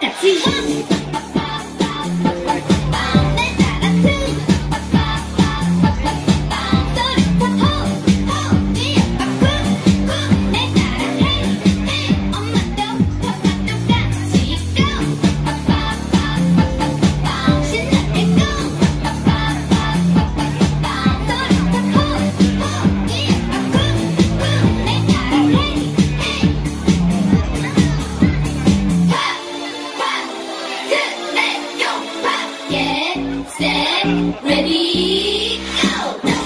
Cả 吗 set, ready, go!